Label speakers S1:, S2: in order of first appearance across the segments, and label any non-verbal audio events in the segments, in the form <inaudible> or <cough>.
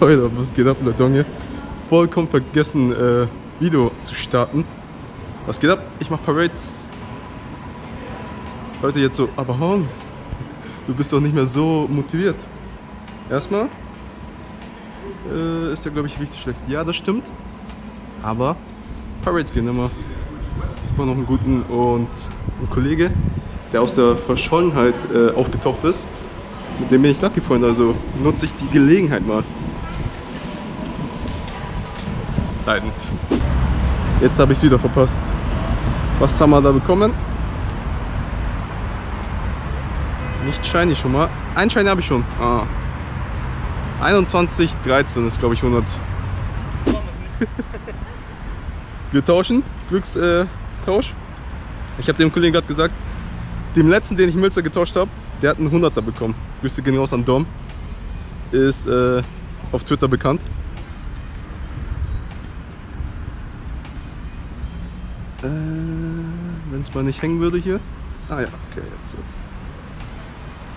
S1: Leute, was geht ab, Leute? Vollkommen vergessen, äh, Video zu starten. Was geht ab? Ich mach Parades. Leute, jetzt so, aber Horn, du bist doch nicht mehr so motiviert. Erstmal äh, ist der, glaube ich, richtig schlecht. Ja, das stimmt. Aber Parades gehen immer. Immer noch einen guten und ein Kollege, der aus der Verschollenheit äh, aufgetaucht ist. Mit dem bin ich lucky, Freunde. Also nutze ich die Gelegenheit mal. Leidend. Jetzt habe ich es wieder verpasst. Was haben wir da bekommen? Nicht shiny schon mal. Ein shiny habe ich schon. Ah. 21, 13 ist glaube ich 100. <laughs> Wir tauschen. Glückstausch. Äh, ich habe dem Kollegen gerade gesagt, dem letzten, den ich Mülzer getauscht habe, der hat einen 100er bekommen. Grüße gehen raus an Dom. Ist äh, auf Twitter bekannt. Äh, Wenn es mal nicht hängen würde hier. Ah ja, okay, jetzt.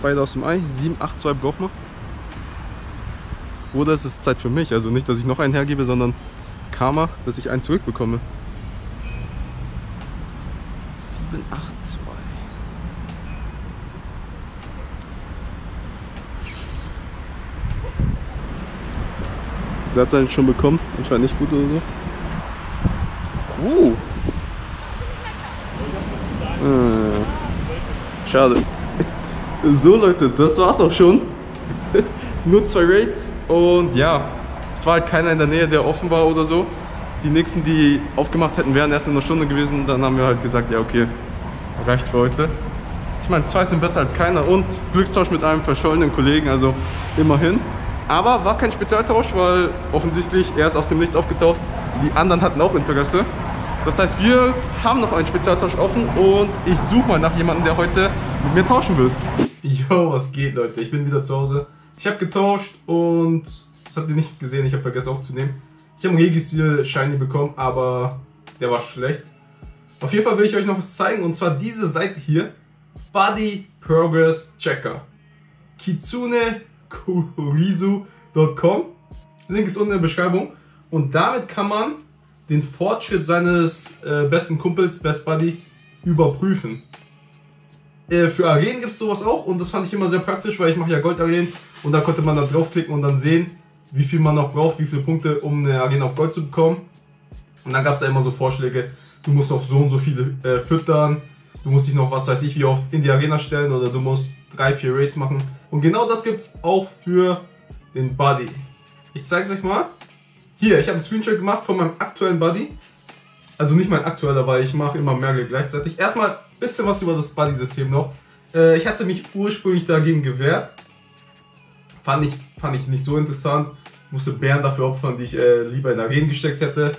S1: Beide aus dem Ei. 7, 8, 2 braucht man. Oder es ist Zeit für mich. Also nicht, dass ich noch einen hergebe, sondern Karma, dass ich einen zurückbekomme. 7, 8, 2. Sie hat seinen schon bekommen. Anscheinend nicht gut oder so. Uh. Ah. Schade. So Leute, das war's auch schon. <laughs> Nur zwei Raids und ja, es war halt keiner in der Nähe, der offen war oder so. Die nächsten, die aufgemacht hätten, wären erst in einer Stunde gewesen. Dann haben wir halt gesagt, ja okay, reicht für heute. Ich meine, zwei sind besser als keiner und Glückstausch mit einem verschollenen Kollegen, also immerhin. Aber war kein Spezialtausch, weil offensichtlich er ist aus dem Nichts aufgetaucht. Die anderen hatten auch Interesse. Das heißt, wir haben noch einen Spezialtausch offen und ich suche mal nach jemandem, der heute mit mir tauschen will. Yo, was geht, Leute? Ich bin wieder zu Hause. Ich habe getauscht und das habt ihr nicht gesehen, ich habe vergessen aufzunehmen. Ich habe einen Registil Shiny bekommen, aber der war schlecht. Auf jeden Fall will ich euch noch was zeigen und zwar diese Seite hier. Body Progress Checker. Kitsune kurisu.com. Link ist unten in der Beschreibung. Und damit kann man den Fortschritt seines äh, besten Kumpels, Best Buddy, überprüfen. Äh, für Arenen gibt es sowas auch und das fand ich immer sehr praktisch, weil ich mache ja Goldarenen und da konnte man da draufklicken und dann sehen, wie viel man noch braucht, wie viele Punkte, um eine Arena auf Gold zu bekommen. Und dann gab es da immer so Vorschläge, du musst noch so und so viele äh, füttern, du musst dich noch, was weiß ich, wie oft in die Arena stellen oder du musst drei, vier Raids machen. Und genau das gibt es auch für den Buddy. Ich zeige es euch mal. Hier, ich habe einen Screenshot gemacht von meinem aktuellen Buddy. Also nicht mein aktueller, weil ich mache immer mehrere gleichzeitig. Erstmal ein bisschen was über das Buddy-System noch. Äh, ich hatte mich ursprünglich dagegen gewehrt. Fand ich, fand ich nicht so interessant. Musste Bären dafür opfern, die ich äh, lieber in Arenen gesteckt hätte.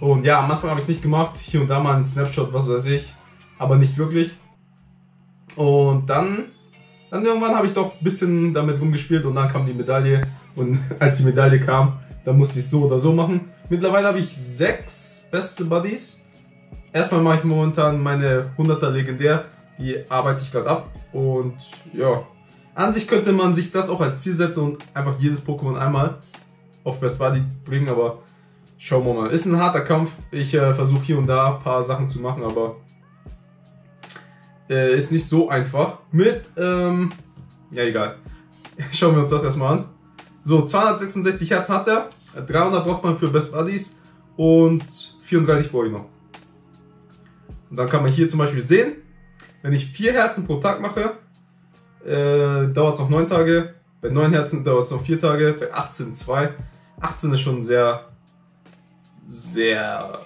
S1: Und ja, am Anfang habe ich es nicht gemacht. Hier und da mal einen Snapshot, was weiß ich. Aber nicht wirklich. Und dann, dann irgendwann habe ich doch ein bisschen damit rumgespielt und dann kam die Medaille. Und <laughs> als die Medaille kam, dann musste ich so oder so machen. Mittlerweile habe ich sechs beste Buddies. Erstmal mache ich momentan meine 100er Legendär. Die arbeite ich gerade ab. Und ja, an sich könnte man sich das auch als Ziel setzen und einfach jedes Pokémon einmal auf Best Buddy bringen. Aber schauen wir mal. Ist ein harter Kampf. Ich äh, versuche hier und da ein paar Sachen zu machen, aber äh, ist nicht so einfach. Mit, ähm, ja egal. <laughs> Schauen wir uns das erstmal an. So, 266 Herzen hat er. 300 braucht man für Best Buddies und 34 brauche ich noch. Und dann kann man hier zum Beispiel sehen, wenn ich 4 Herzen pro Tag mache, äh, dauert es noch 9 Tage. Bei 9 Herzen dauert es noch 4 Tage. Bei 18 2. 18 ist schon sehr, sehr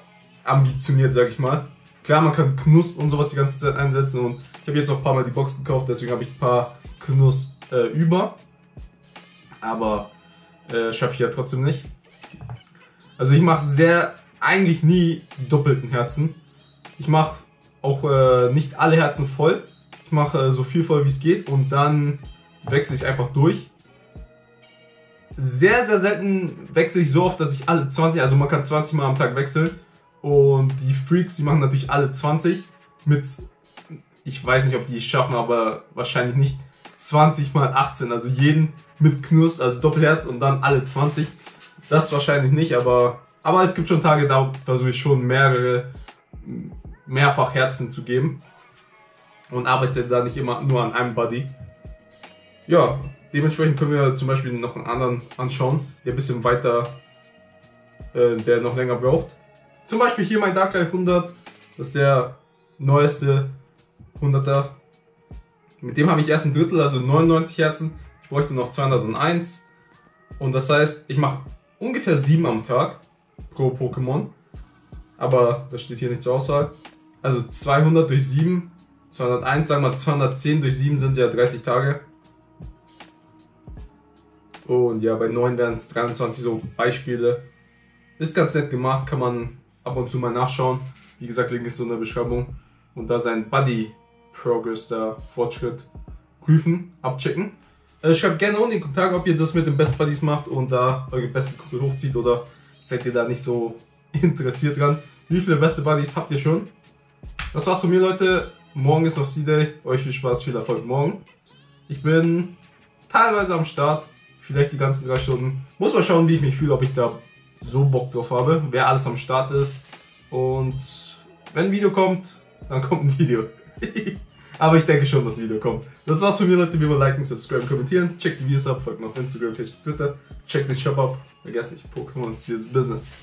S1: ambitioniert, sag ich mal. Klar, man kann Knusp und sowas die ganze Zeit einsetzen und ich habe jetzt auch ein paar Mal die Box gekauft, deswegen habe ich ein paar Knusp äh, über. Aber äh, schaffe ich ja trotzdem nicht. Also ich mache sehr, eigentlich nie die doppelten Herzen. Ich mache auch äh, nicht alle Herzen voll. Ich mache äh, so viel voll wie es geht und dann wechsle ich einfach durch. Sehr, sehr selten wechsle ich so oft, dass ich alle 20, also man kann 20 Mal am Tag wechseln. Und die Freaks, die machen natürlich alle 20 mit, ich weiß nicht, ob die es schaffen, aber wahrscheinlich nicht, 20 mal 18, also jeden mit Knust, also Doppelherz und dann alle 20. Das wahrscheinlich nicht, aber, aber es gibt schon Tage, da versuche ich schon mehrere, mehrfach Herzen zu geben und arbeite da nicht immer nur an einem Buddy. Ja, dementsprechend können wir zum Beispiel noch einen anderen anschauen, der ein bisschen weiter, äh, der noch länger braucht. Zum Beispiel hier mein Darklight 100, das ist der neueste 100er. Mit dem habe ich erst ein Drittel, also 99 Herzen. Ich bräuchte noch 201. Und das heißt, ich mache ungefähr 7 am Tag pro Pokémon. Aber das steht hier nicht zur Auswahl. Also 200 durch 7, 201, sagen wir 210 durch 7 sind ja 30 Tage. Und ja, bei 9 wären es 23 so Beispiele. Ist ganz nett gemacht, kann man ab und zu mal nachschauen. Wie gesagt, Link ist so in der Beschreibung. Und da sein Buddy Progress, der Fortschritt prüfen, abchecken. Äh, schreibt gerne unten in die Kommentare, ob ihr das mit den Best Buddies macht und da eure besten Kumpel hochzieht oder seid ihr da nicht so <laughs> interessiert dran. Wie viele beste Buddies habt ihr schon? Das war's von mir, Leute. Morgen ist noch C-Day. Euch viel Spaß, viel Erfolg morgen. Ich bin teilweise am Start. Vielleicht die ganzen drei Stunden. Muss mal schauen, wie ich mich fühle, ob ich da so Bock drauf habe. Wer alles am Start ist. Und wenn ein Video kommt, dann kommt ein Video. <laughs> Aber ich denke schon, dass das Video kommt. Das war's von mir, Leute. Wie immer liken, subscriben, kommentieren. Checkt die Videos ab, folgt mir auf Instagram, Facebook, Twitter. Checkt den Shop ab. Vergesst nicht, Pokémon ist Business.